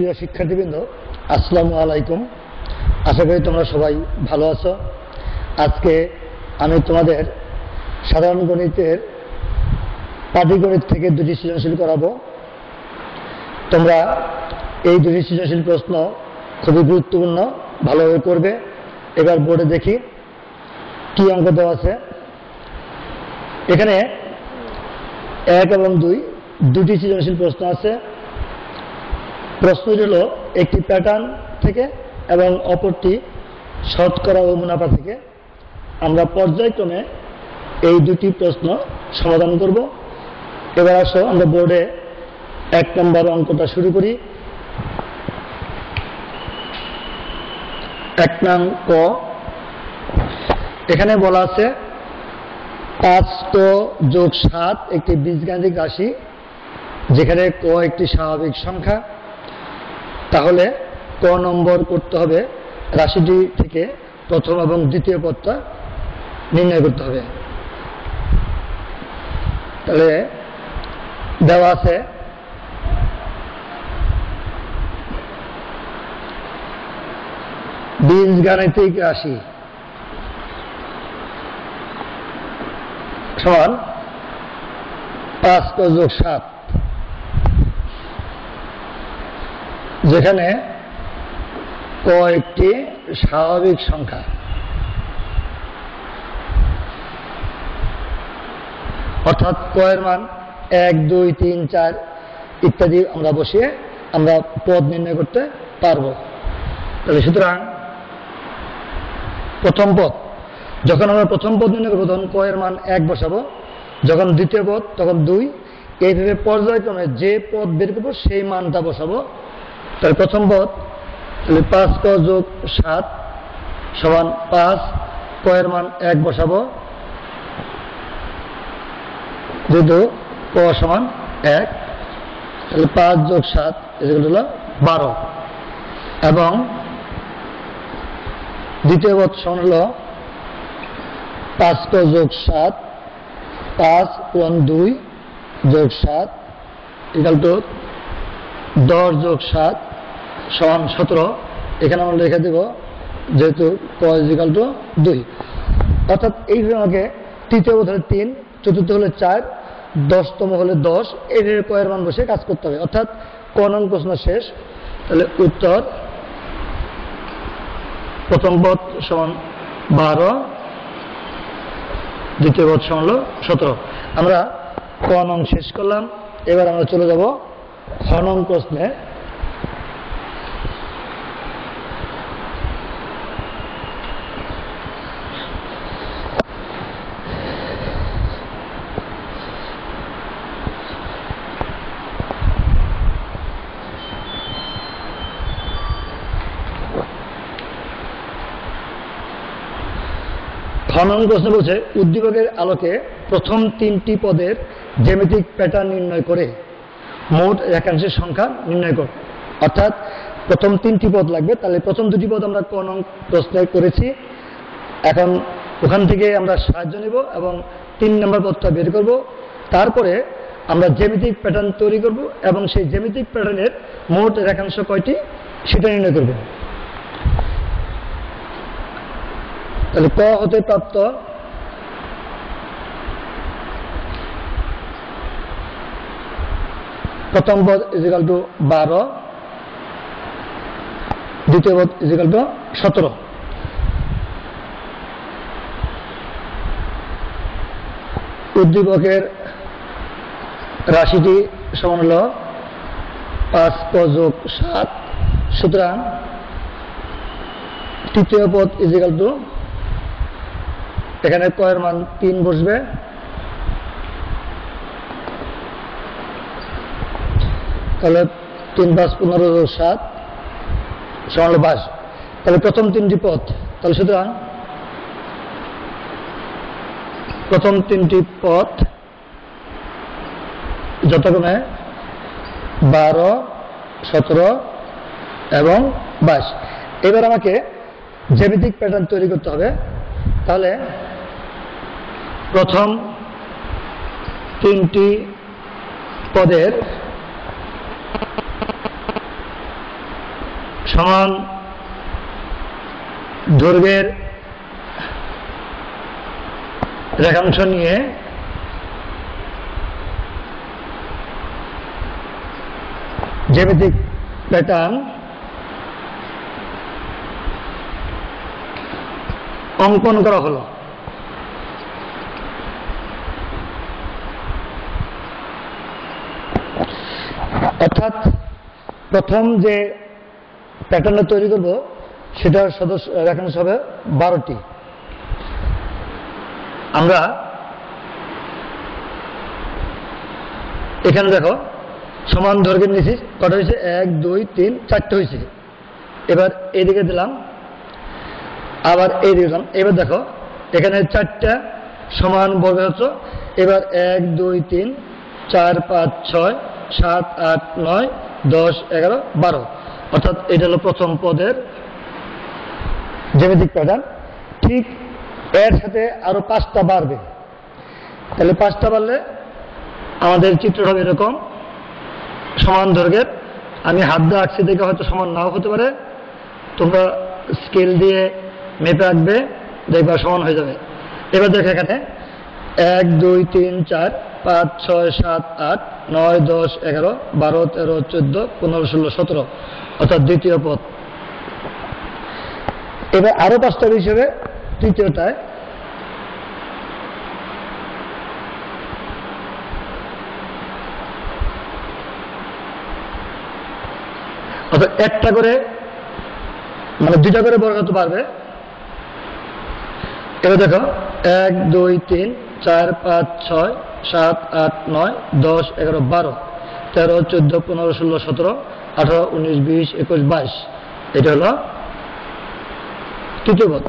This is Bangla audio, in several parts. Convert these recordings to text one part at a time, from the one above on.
প্রিয় শিক্ষার্থীবৃন্দ, আসসালামু আলাইকুম। আশা করি তোমরা সবাই ভালো আছো। আজকে আমি তোমাদের সাধারণ গণিতের পাটিগণিত থেকে দুটি সৃজনশীল করাবো। তোমরা এই দুটি সৃজনশীল প্রশ্ন খুবই গুরুত্বপূর্ণ, ভালোভাবে করবে। এবার বোর্ডে দেখি কি অঙ্ক দেওয়া আছে। এখানে এক এবং দুই, দুটি সৃজনশীল প্রশ্ন আছে। প্রশ্নটি হলো, একটি প্যাটার্ন থেকে এবং অপরটি শতকরা ও মুনাফা থেকে আমরা পর্যায়ক্রমে এই দুটি প্রশ্ন সমাধান করব। এবার আসো, আমরা বোর্ডে এক নম্বর অঙ্কটা শুরু করি। এক নং ক। এখানে বলা আছে, পাঁচ ক যোগ সাত একটি বীজগাণিতিক রাশি, যেখানে ক একটি স্বাভাবিক সংখ্যা। তাহলে ক নম্বর করতে হবে, রাশিটি থেকে প্রথম এবং দ্বিতীয় পদটা নির্ণয় করতে হবে। তাহলে দেওয়া আছে, বীজগাণিতিক রাশি সমান পাঁচ সাত। যেখানে ক একটি স্বাভাবিক সংখ্যা। অর্থাৎ ক এর মান এক, দুই, তিন, চার ইত্যাদি আমরা বসিয়ে আমরা পদ নির্ণয় করতে পারব। তাহলে সুতরাং প্রথম পদ, যখন আমরা প্রথম পদ নির্ণয় করব, তখন ক এর মান এক বসাবো। যখন দ্বিতীয় পদ, তখন দুই। এইভাবে পর্যায়ক্রমে যে পদ বের করব, সেই মানটা বসাবো। তাহলে প্রথম পদ, তাহলে পাঁচ ক যোগ সাত সমান পাঁচ ক এর মান এক বসাবো। যেহেতু ক সমান এক, তাহলে পাঁচ যোগ সাত হলো বারো। এবং দ্বিতীয় পদ সমান হলো পাঁচ ক যোগ সাত, পাঁচ, ওয়ান, দুই যোগ সাত ইকাল টু দশ যোগ সাত সমান সতেরো, এখানে আমরা লিখে দেব যেহেতু কজিক্যাল টু দুই। অর্থাৎ এইভাবে আমাকে তৃতীয় বোধ হলে তিন, চতুর্থ হলে চার, দশতম হলে দশ, এর কয়ের মান বসে কাজ করতে হবে। অর্থাৎ ক প্রশ্ন শেষ? তাহলে উত্তর প্রথম পদ সমান বারো, দ্বিতীয় পদ সমান হলো সতেরো। আমরা ক নং শেষ করলাম, এবার আমরা চলে যাব খ নং প্রশ্নে। নং প্রশ্ন বলছে উদ্দীপকের আলোকে প্রথম তিনটি পদের জ্যামিতিক প্যাটার্ন নির্ণয় করে মোট রেখাংশের সংখ্যা নির্ণয় কর। অর্থাৎ প্রথম তিনটি পদ লাগবে, তাহলে প্রথম দুটি পদ আমরা ক নং প্রশ্নে করেছি। এখন ওখান থেকে আমরা সাহায্য নেব এবং তিন নম্বর পদটা বের করব। তারপরে আমরা জ্যামিতিক প্যাটার্ন তৈরি করব এবং সেই জ্যামিতিক প্যাটার্নের মোট রেখাংশ কয়টি, সেটা নির্ণয় করব। তাহলে ক হতে প্রাপ্ত প্রথম পদ ইজিক্যাল টু বারো। দ্বিতীয় পদ ইজিক্যাল টু সতেরো। উদ্দীপকের রাশিটি সমান হল পাঁচ যোগ সাত। সুতরাং তৃতীয় পদ ইজিক্যাল টু এখানে কয়ের মান তিন বসবে। তাহলে তিন পাঁচ পনেরো সাত, সমান বাইশ তাহলে প্রথম তিনটি পথ, তাহলে সুতরাং প্রথম তিনটি পথ যথাক্রমে বারো, সতেরো এবং বাইশ। এবার আমাকে জ্যামিতিক প্যাটার্ন তৈরি করতে হবে। তাহলে প্রথম তিনটি পদের সমান দৈর্ঘ্যের রেখাংশ নিয়ে জ্যামিতিক প্যাটার্ন অঙ্কন করা হলো। অর্থাৎ প্রথম যে প্যাটার্নটা তৈরি করব, সেটার সদস্য, রেখাংশ হবে বারোটি। আমরা এখানে দেখো, সমান দৈর্ঘ্যের নিচে কটা হয়েছে? এক, দুই, তিন, চারটে হয়েছে। এবার এদিকে দিলাম, আবার এই দিলাম। এবার দেখো, এখানে চারটা সমান বর্গক্ষেত্র। এবার এক, দুই, তিন, চার, পাঁচ, ছয় সাত আট নয়, দশ, এগারো, বারো। অর্থাৎ এটা হলো প্রথম পদের জ্যামিতিক প্যাটার্ন ঠিক এর সাথে আরও পাঁচটা বাড়বে। তাহলে পাঁচটা বাড়লে আমাদের চিত্রটা হবে এরকম, সমান দৈর্ঘ্যের। আমি হাত দিয়ে আঁকছি দেখে হয়তো সমান নাও হতে পারে। তোমরা স্কেল দিয়ে মেপে আঁকবে, দেখবা সমান হয়ে যাবে। এবার দেখো এখানে। এক, দুই, তিন, চার, পাঁচ, ছয়, সাত, আট, নয়, দশ, এগারো, বারো, তেরো, চোদ্দ, পনেরো, ষোলো, সতেরো। অর্থাৎ দ্বিতীয় পথ এবার আরও পাঁচটা হিসেবে তৃতীয়টায় অর্থাৎ একটা করে মানে দুইটা করে বড় হতে পারবে এবার দেখো, এক, দুই, তিন চার পাঁচ ছয় সাত আট নয় দশ এগারো বারো তেরো চোদ্দ পনেরো ষোলো সতেরো আঠারো উনিশ বিশ একুশ বাইশ। এটা হলো তৃতীয় পদ।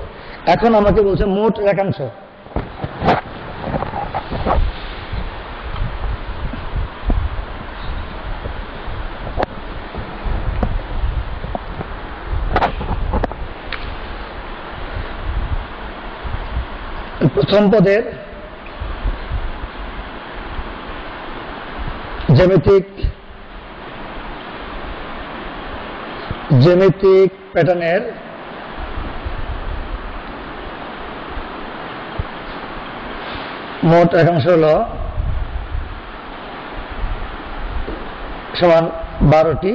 এখন আমাকে বলছে মোট রেখাংশ প্রথম পদের জ্যামিতিক জ্যামিতিক প্যাটার্নের মোট একাংশ হল সমান বারোটি।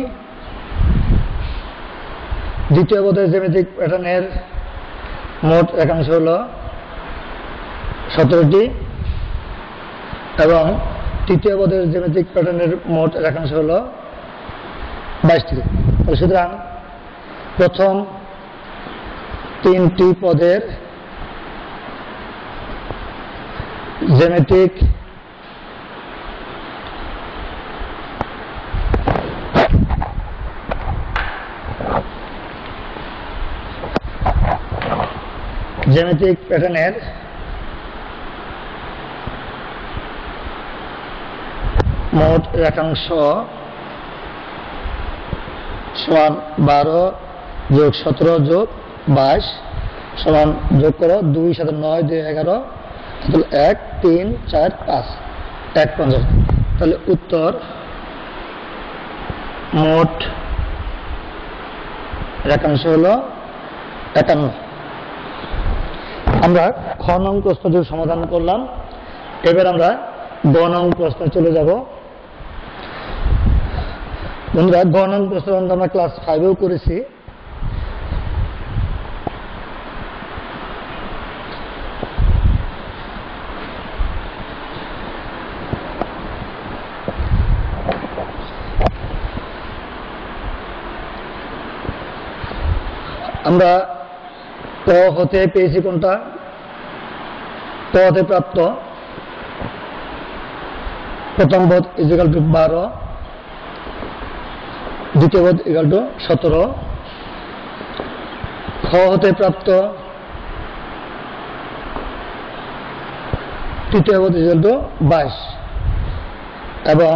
দ্বিতীয় পদের জ্যামিতিক প্যাটার্নের মোট একাংশ হল সতেরোটি এবং তৃতীয় পদের জ্যামিতিক প্যাটার্নের মোট রেখাংশ হল বাইশটি সুতরাং প্রথম তিনটি পদের জেনেটিক জেনেটিক প্যাটার্নের মোট একাংশ সমান বারো যোগ সতেরো যোগ বাইশ সমান যোগ করো দুই সাথে নয়, দুই, এগারো, তাহলে এক, তিন, চার, পাঁচ, এক, পঞ্চাশ। তাহলে উত্তর মোট একাংশ হলো একান্ন। আমরা খ নং প্রশ্নটি সমাধান করলাম। এবার আমরা গ নং প্রশ্নে চলে যাব। বন্ধুরা গ নং প্রশ্ন আমরা ক্লাস ফাইভেও করেছি। আমরা ক হতে পেয়েছি কোনটা? ক হতে প্রাপ্ত। প্রথম বোধ ইজিক্যাল টু বারো দ্বিতীয় বোধ ইকাল টু সতেরো। খ হতে প্রাপ্ত। তৃতীয় বোধ ইকাল টু বাইশ। এবং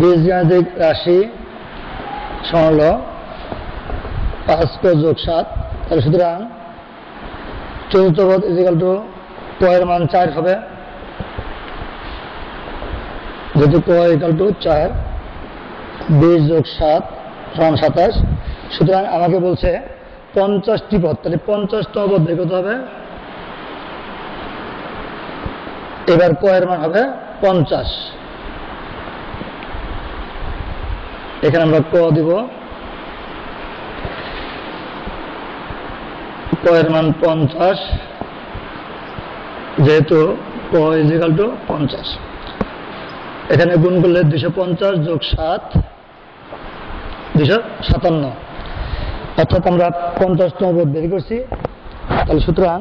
বীজগাণিতিক রাশি সরল পাঁচ যোগ সাত। তাহলে সুতরাং চতুর্থ পদ ইজিক্যাল টু কয়ের মান চার হবে। যেহেতু ক ইকাল টু চার, বিশ যোগ সাত, সমান সাতাশ। সুতরাং আমাকে বলছে পঞ্চাশটি পদ, তাহলে পঞ্চাশতম পদ করতে হবে। এবার কয়ের মান হবে পঞ্চাশ। এখানে আমরা ক দিব। কয়ের মান পঞ্চাশ, যেহেতু ক ইজিকাল টু পঞ্চাশ। এখানে গুণ করলে দুশো পঞ্চাশ যোগ সাত দুশো সাতান্ন। অর্থাৎ আমরা পঞ্চাশতম পদ বের করছি। তাহলে সুতরাং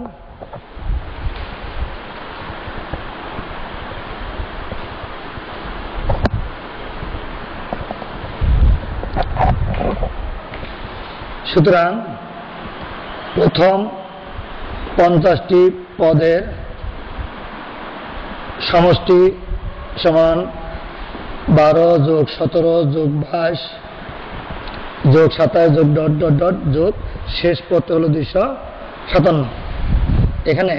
সুতরাং প্রথম পঞ্চাশটি পদের সমষ্টি সমান বারো যোগ সতেরো যোগ বাইশ যোগ সাতাশ যোগ ডট ডট ডট যোগ শেষ পদ হলো দুইশো সাতান্ন। এখানে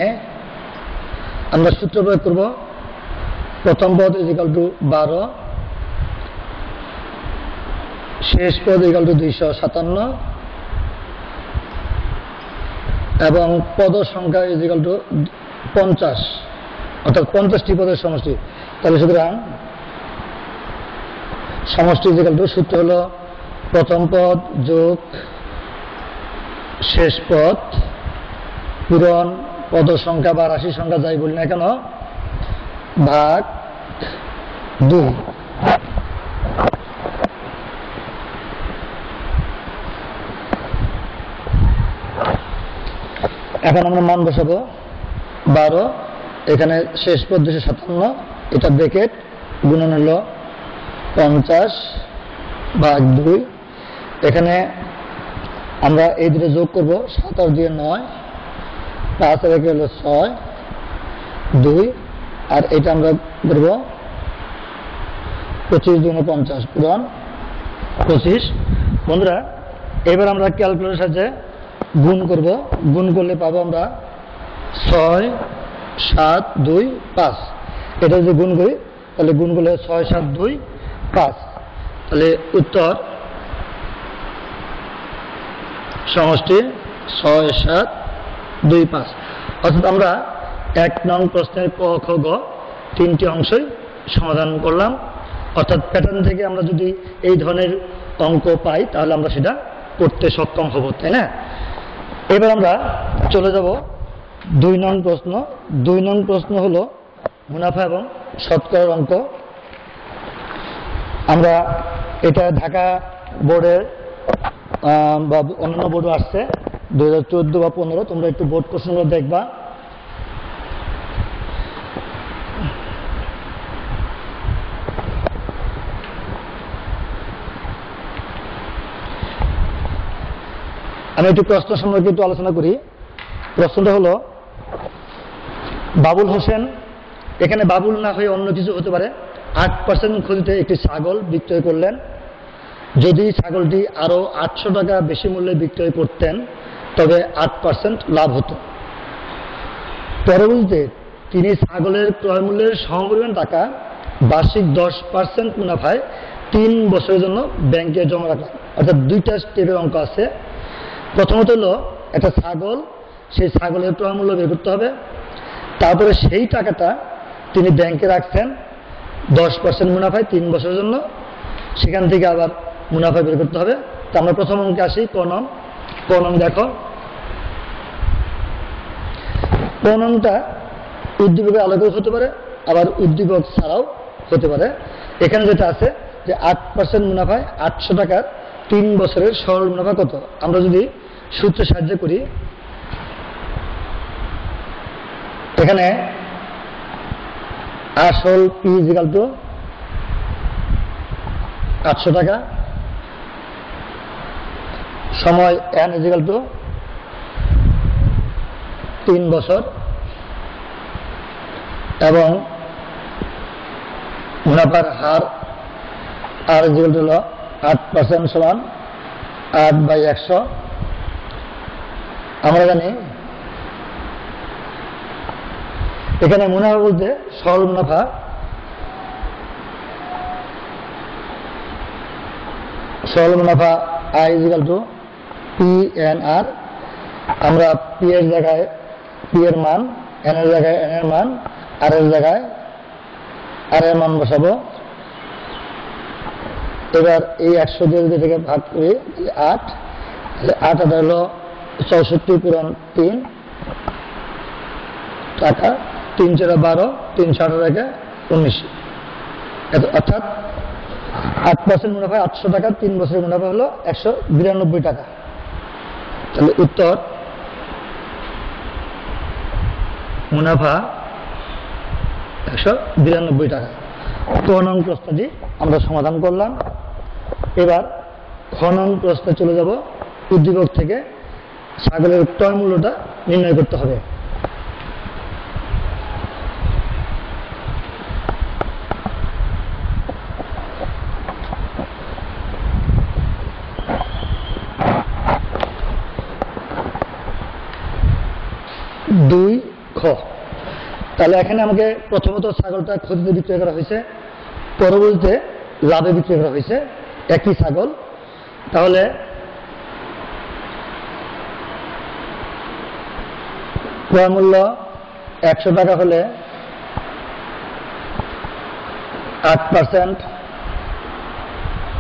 আমরা সূত্র প্রয়োগ করব। প্রথম পদ ইজিকাল টু বারো, শেষ পদ ইজিকাল টু দুইশো সাতান্ন, এবং পদ সংখ্যা ইজিকাল টু পঞ্চাশ, অর্থাৎ পঞ্চাশটি পদের সমষ্টি। তাহলে সুতরাং সমষ্টি সূত্র হলো প্রথম পদ যোগ শেষ পদ। পূরণ পদ সংখ্যা বা রাশি সংখ্যা যাই বলি না কেন, ভাগ দুই। এখন আমরা মান বসাবো বারো, এখানে শেষ পদ দুশো সাতান্ন এটা ব্রেকেট গুণন হলো পঞ্চাশ ভাগ দুই। এখানে আমরা এই দুটো যোগ করব সাত আর দিয়ে নয়। পাঁচ একে হলো ছয়। দুই। আর এটা আমরা করব পঁচিশ দুগুণে পঞ্চাশ। পূরণ পঁচিশ। বন্ধুরা, এবার আমরা ক্যালকুলেটার সাহায্যে গুণ করব। গুণ করলে পাবো আমরা ছয়, সাত, দুই, পাঁচ। এটা যদি গুণ করি, তাহলে গুণ করলে ছয়, সাত, দুই, পাঁচ। তাহলে উত্তর সমষ্টি ছয়, সাত, দুই, পাঁচ। অর্থাৎ আমরা এক নং প্রশ্নের ক, খ, গ তিনটি অংশই সমাধান করলাম। অর্থাৎ প্যাটার্ন থেকে আমরা যদি এই ধরনের অঙ্ক পাই, তাহলে আমরা সেটা করতে সক্ষম হব, তাই না? এবার আমরা চলে যাব দুই নং প্রশ্ন। দুই নং প্রশ্ন হলো মুনাফা এবং শতকরার অঙ্ক। আমরা এটা ঢাকা বোর্ডের বা অন্যান্য বোর্ডও আসছে দু হাজার চোদ্দ বা পনেরো, তোমরা একটু বোর্ড প্রশ্নগুলো দেখবা। আমি একটু প্রশ্ন সম্পর্কে একটু আলোচনা করি। প্রশ্নটা হলো, বাবুল হোসেন এখানে বাবুল না হয়ে অন্য কিছু হতে পারে। আট পার্সেন্ট ক্ষতিতে একটি ছাগল বিক্রয় করলেন। যদি ছাগলটি আরও আটশো টাকা বেশি মূল্যে বিক্রয় করতেন, তবে আট পার্সেন্ট লাভ হতো। পরবর্তীতে তিনি ছাগলের ক্রয় মূল্যের সমপরিমাণ টাকা বার্ষিক দশ পার্সেন্ট মুনাফায় তিন বছরের জন্য ব্যাংকে জমা রাখলেন। অর্থাৎ দুইটা স্টেপের অঙ্ক আছে। প্রথমত হলো, একটা ছাগল, সেই ছাগলের ক্রয় মূল্য বের করতে হবে। তারপরে সেই টাকাটা তিনি ব্যাংকে রাখছেন দশ পার্সেন্ট মুনাফায় তিন বছরের জন্য। সেখান থেকে আবার মুনাফা বের করতে হবে। তা আমরা প্রথম অঙ্কে আসি, ক নং। ক নং দেখো। ক নংটা উদ্দীপকের আলোকেও হতে পারে, আবার উদ্দীপক ছাড়াও হতে পারে। এখানে যেটা আছে যে আট পার্সেন্ট মুনাফায় আটশো টাকার তিন বছরের সরল মুনাফা কত? আমরা যদি সূত্র সাহায্য করি, এখানে আসল পি ইজিকাল টু আটশো টাকা। সময় এন ইজিকাল টু তিন বছর। এবং মুনাফার হার আর ইজিকাল টু হলো আট পার্সেন্ট সমান আট বাই একশো। আমরা জানি এখানে মুনাফা বলতে সরল মুনাফা সরল মুনাফা I equal to P N R আমরা পি এর জায়গায় পি এর মান এন এর জায়গায় এন এর মান আর এর জায়গায় আর এর মান বসাবো। এবার এই একশো দিয়ে এটাকে ভাগ করি আট। তাহলে আট আট হলো চৌষট্টি পূরণ তিন। টাকা। তিন চারা বারো তিন আঠারো থেকে উনিশ অর্থাৎ আট পার্সেন্ট মুনাফা, আটশো টাকা, তিন বছরের মুনাফা হলো একশো বিরানব্বই টাকা। তাহলে উত্তর, মুনাফা একশো বিরানব্বই টাকা। ক নং প্রশ্নটি আমরা সমাধান করলাম। এবার খ নং প্রশ্নে চলে যাব উদ্দীপক থেকে। ছাগলের ক্রয় মূল্যটা নির্ণয় করতে হবে দুই খ তাহলে এখানে আমাকে প্রথমত ছাগলটা ক্ষতিতে বিক্রয় করা হয়েছে, পরবর্তীতে লাভে বিক্রয় করা হয়েছে, একই ছাগল। তাহলে ক্রয় মূল্য একশো টাকা হলে আট পার্সেন্ট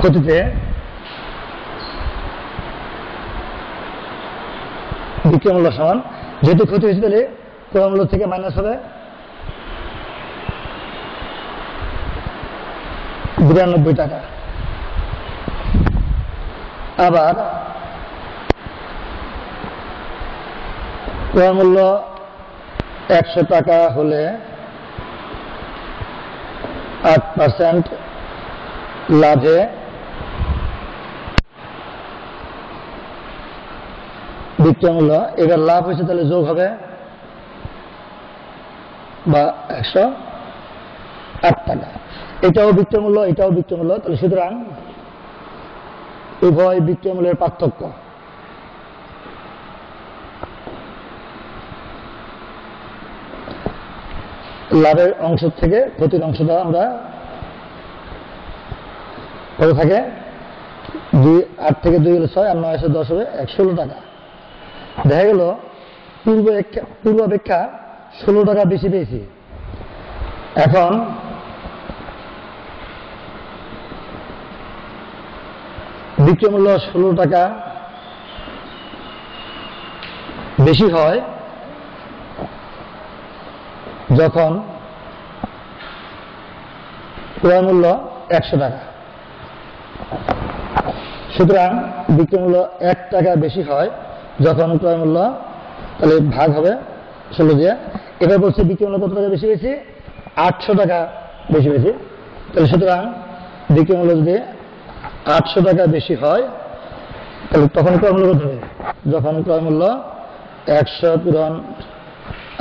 ক্ষতিতে বিক্রয় মূল্য সমান। যেহেতু ক্ষতি হয়েছে তাহলে ক্রয় মূল্য থেকে মাইনাস হবে? বিরানব্বই টাকা। আবার ক্রয় মূল্য একশো টাকা হলে আট পার্সেন্ট লাভে বিক্রয় মূল্য এবার লাভ হয়েছে তাহলে যোগ হবে বা একশো আট টাকা। এটাও বিক্রয় মূল্য, এটাও বিক্রয় মূল্য। তাহলে সুতরাং উভয় বিক্রয় মূল্যের পার্থক্য। লাভের অংশ থেকে ক্ষতির অংশটা আমরা কত থাকে? দুই, আট থেকে দুই হলে ছয়, আর নয় দশ হবে এক ষোলো টাকা। দেখা গেল পূর্ব পূর্বাপেক্ষা ষোলো টাকা বেশি পেয়েছি। এখন বিক্রয় মূল্য ষোলো টাকা বেশি হয় যখন ক্রয় মূল্য একশো টাকা। সুতরাং বিক্রয় মূল্য এক টাকা বেশি হয় যখন ক্রয় মূল্য তাহলে ভাগ হবে ষোলো দিয়ে। এবার বলছে বিক্রয় মূল্য কত টাকা বেশি পেয়েছি আটশো টাকা বেশি পেয়েছি তাহলে সুতরাং বিক্রয় মূল্য যদি আটশো টাকা বেশি হয়, তাহলে তখন ক্রয় মূল্য কত হবে? যখন ক্রয় মূল্য একশো পূরণ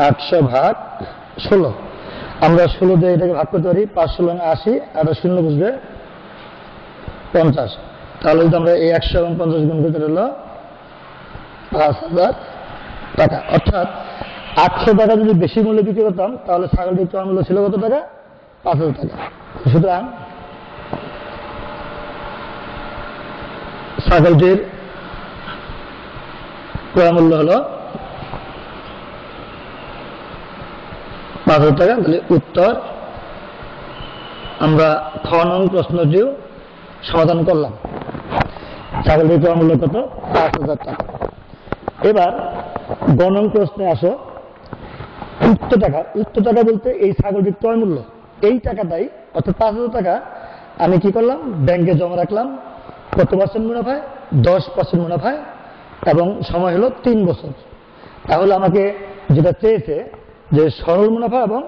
আটশো ভাগ ষোলো। আমরা ষোলো দিয়ে এটাকে ভাগ করতে পারি, পাঁচ ষোলো আশি, আর শূন্য বুঝবে পঞ্চাশ। তাহলে যদি আমরা এই একশো এবং পঞ্চাশ গুণ করতে হলো পাঁচ হাজার টাকা। অর্থাৎ আটশো টাকা যদি বেশি মূল্যে বিক্রি করতাম, তাহলে ছাগলটির ক্রয় মূল্য ছিল কত টাকা? পাঁচ হাজার টাকা। সুতরাং ছাগলটির ক্রয় মূল্য হলো পাঁচ হাজার টাকা। তাহলে উত্তর আমরা খ নং প্রশ্নটিও সমাধান করলাম। ছাগলটির ক্রয় মূল্য কত? পাঁচ হাজার টাকা। এবার গণং প্রশ্নে আসো। উক্ত টাকা উক্ত টাকা বলতে এই ছাগলটির ক্রয় মূল্য। এই টাকাটাই অর্থাৎ পাঁচ হাজার টাকা। আমি কি করলাম? ব্যাংকে জমা রাখলাম। কত পার্সেন্ট মুনাফায় দশ পার্সেন্ট মুনাফায় এবং সময় হলো তিন বছর। তাহলে আমাকে যেটা চেয়েছে যে সরল মুনাফা এবং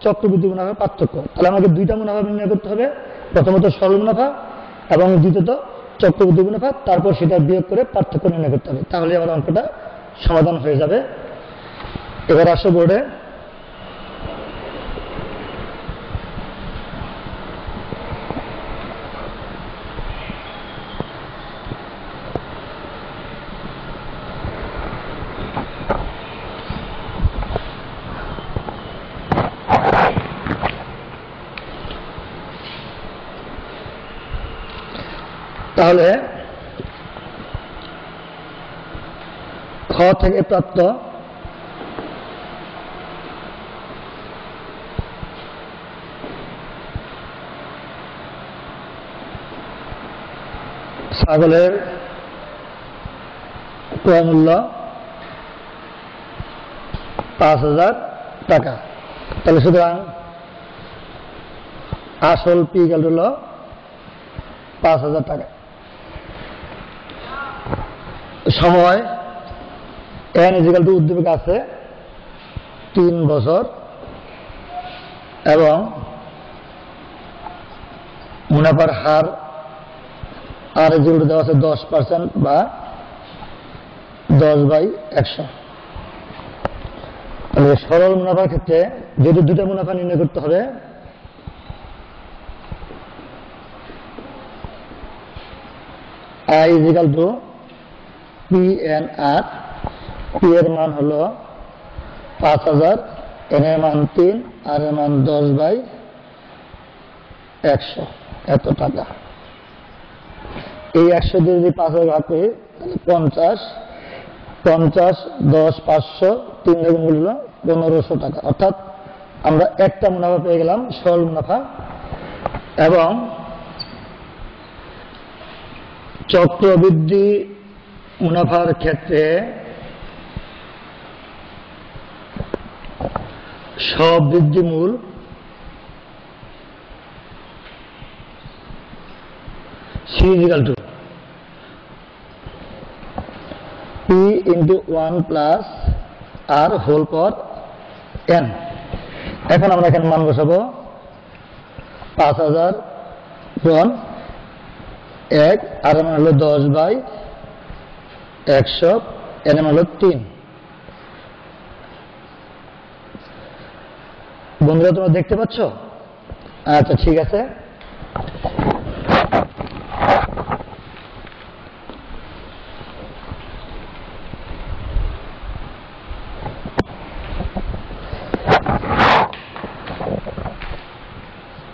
চক্রবৃদ্ধি মুনাফার পার্থক্য। তাহলে আমাকে দুইটা মুনাফা নির্ণয় করতে হবে। প্রথমত সরল মুনাফা এবং দ্বিতীয়ত চক্রবৃদ্ধি মুনাফা। তারপর সেটা বিয়োগ করে পার্থক্য নির্ণয় করতে হবে। তাহলে আমার অঙ্কটা সমাধান হয়ে যাবে। এবার আসো বোর্ডে। তাহলে খ থেকে প্রাপ্ত ছাগলের ক্রয় মূল্য পাঁচ হাজার টাকা। তাহলে সুতরাং আসল পি গেল পাঁচ হাজার টাকা। সময়। এন ইজিক্যাল টু উদ্দীপক আছে তিন বছর এবং মুনাফার হার আর টু দেওয়া আছে দশ পার্সেন্ট বা দশ বাই একশো। তাহলে সরল মুনাফার ক্ষেত্রে যদি দুটো মুনাফা নির্ণয় করতে হবে I equal to P N R P এর মান হলো পাঁচ হাজার এন এর মান তিন আর এর মান দশ বাই একশো এত টাকা। এই একশো দিয়ে যদি পাঁচ হাজার ভাগ করি পঞ্চাশ পঞ্চাশ, দশ, পাঁচশো, তিন গুণ হলো পনেরোশো টাকা। অর্থাৎ আমরা একটা মুনাফা পেয়ে গেলাম, সরল মুনাফা। এবং চক্রবৃদ্ধি মুনাফার ক্ষেত্রে সবৃদ্ধি মূল C equal to. P into one plus R whole power N এখন আমরা এখানে মান বসাবো পাঁচ হাজার এক, আর মান হলো দশ বাই একশো এর মান হলো তিন। বন্ধুরা তোমরা দেখতে পাচ্ছ? আচ্ছা ঠিক আছে।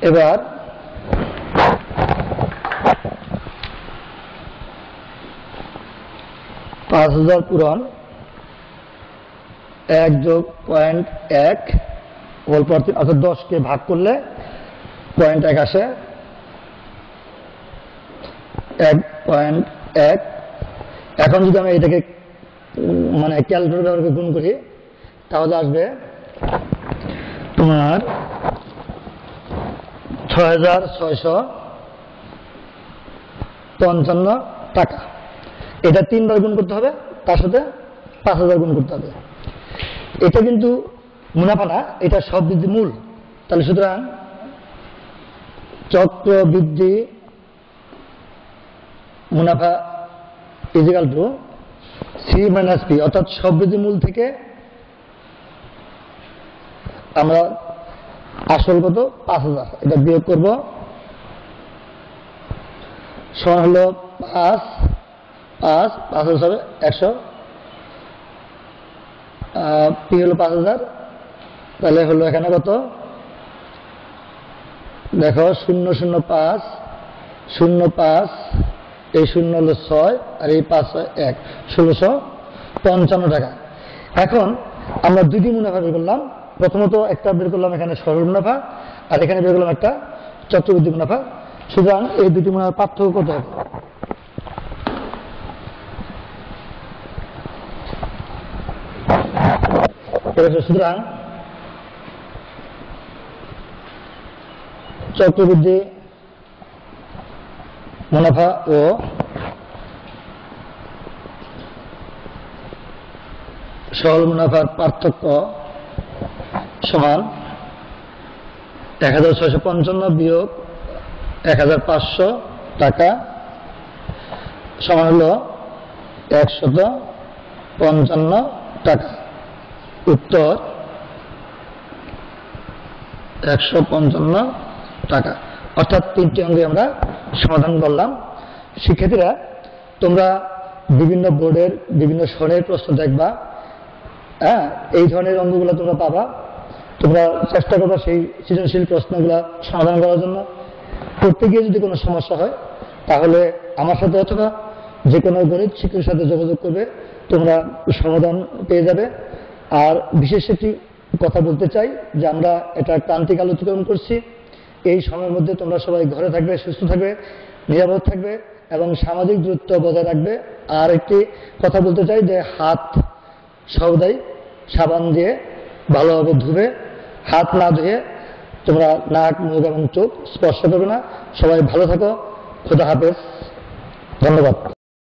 এবার পাঁচ হাজার পূরণ, এক যোগ পয়েন্ট এক হোল পর তিন অর্থাৎ দশকে ভাগ করলে পয়েন্ট এক আসে। এক পয়েন্ট এক। এখন যদি আমি এটাকে মানে ক্যালকুলেটর ব্যবহার করে গুণ করি, তাহলে আসবে তোমার ছয় হাজার ছয়শো পঞ্চান্ন টাকা। এটা তিনবার গুণ করতে হবে, তার সাথে পাঁচ হাজার গুণ করতে হবে। এটা কিন্তু মুনাফা না, এটা সব বৃদ্ধি মূল। তাহলে সুতরাং চক্রবৃদ্ধি মুনাফা equal to C minus P অর্থাৎ সব বৃদ্ধি মূল থেকে আমরা আসল কত? পাঁচ হাজার। এটা বিয়োগ করব, সমান হলো পাঁচ পাঁচ পাঁচ হাজার একশো। পি হলো পাঁচ হাজার। তাহলে হলো এখানে কত? দেখো, শূন্য শূন্য পাঁচ শূন্য পাঁচ, এই শূন্য হলো ছয় আর এই পাঁচ এক, ষোলোশো পঞ্চান্ন টাকা। এখন আমরা দুটি মুনাফা বের করলাম। প্রথমত একটা বের করলাম এখানে সরল মুনাফা আর এখানে বের করলাম একটা চক্রবৃদ্ধি মুনাফা। সুতরাং এই দুটি মুনাফার পার্থক্য কত হবে? সুতরাং চক্রবৃদ্ধি, মুনাফা ও সরল মুনাফার পার্থক্য সমান এক হাজার ছয়শো পঞ্চান্ন বিয়োগ এক হাজার পাঁচশো টাকা সমান হল একশত পঞ্চান্ন টাকা। উত্তর একশো পঞ্চান্ন টাকা। অর্থাৎ তিনটি অঙ্গে আমরা সমাধান করলাম। শিক্ষার্থীরা, তোমরা বিভিন্ন বোর্ডের, বিভিন্ন স্বরের প্রশ্ন দেখবা। হ্যাঁ এই ধরনের অঙ্গগুলো তোমরা পাবা। তোমরা চেষ্টা করবা সেই সৃজনশীল প্রশ্নগুলো সমাধান করার জন্য। করতে গিয়ে যদি কোনো সমস্যা হয়, তাহলে আমার সাথে অথবা যে কোনো গণিত শিক্ষকের সাথে যোগাযোগ করবে। তোমরা সমাধান পেয়ে যাবে। আর বিশেষ একটি কথা বলতে চাই যে আমরা এটা ক্রান্তিক আলোচনা করছি। এই সময়ের মধ্যে তোমরা সবাই ঘরে থাকবে, সুস্থ থাকবে, নিরাপদ থাকবে এবং সামাজিক দূরত্ব বজায় রাখবে। আর একটি কথা বলতে চাই যে হাত সর্বদাই সাবান দিয়ে ভালোভাবে ধুবে। হাত না ধুয়ে তোমরা নাক, মুখ এবং চোখ স্পর্শ করবে না। সবাই ভালো থাকো। খোদা হাফেজ। ধন্যবাদ।